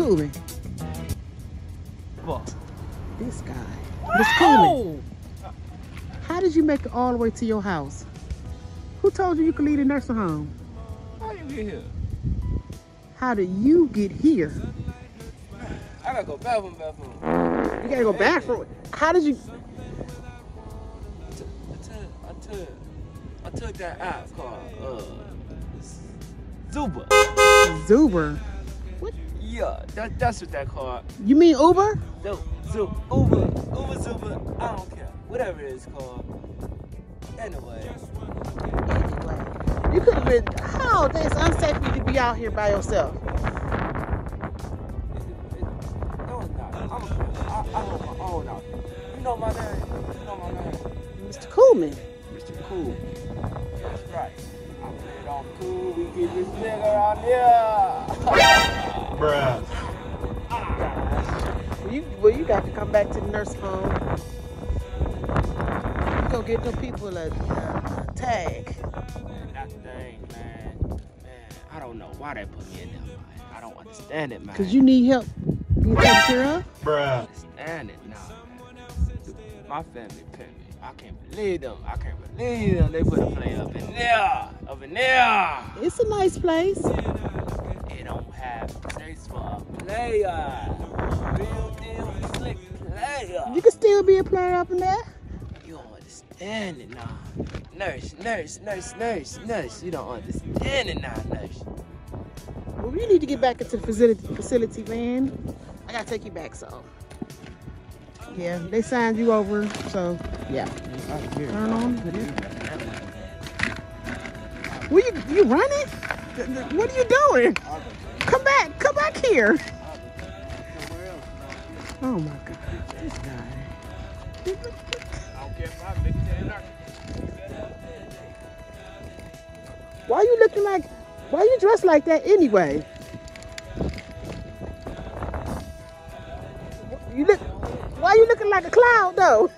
Coolman. What? This guy. Coolman. How did you make it all the way to your house? Who told you you could leave the nursing home? How did you get here? How did you get here? I gotta go bathroom, bathroom. You gotta go bathroom. How did you? I took, I took, I took that app called uh, Zuba. Zuber. Yeah, that, that's what that called. You mean Uber? No, Zuba, Uber, Uber, Zuba. I don't care. Whatever it is called. Anyway, Anyway, you could have been. How? It's unsafe for you to be out here by yourself. no, it's not. I'm a, I, I hold my own out. You know my name. You know my name. Mr. Coolman. Mr. Cool. That's right. I play it on cool. We get this nigga around here. Well, you, got to come back to the nurse home. You gonna get them people a, a, a tag. That's the thing, man. Man, I don't know why they put me in there, man. I don't understand it, man. Cause you need help being taken care of. Bruh. understand it now, man. My family picked me. I can't believe them. I can't believe them. They put a play up in there. Up in there. It's a nice place. It don't have place for a player. Real deal slick player. You can still be a player up in there. You don't understand it now. Nurse, nurse, nurse, nurse, nurse. You don't understand it now, nurse. Well, you need to get back into the facility, facility, man. I gotta take you back, so. Yeah, they signed you over, so yeah. Turn on. Where you you running? What are you doing? Come back, come back here. Oh my God, this guy. Why are you looking like? Why are you dressed like that anyway? You look. Why are you looking like a clown though?